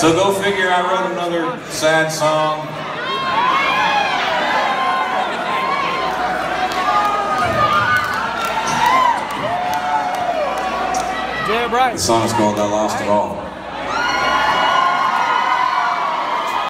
So go figure, I wrote another sad song. Damn right. The song is called I Lost It All.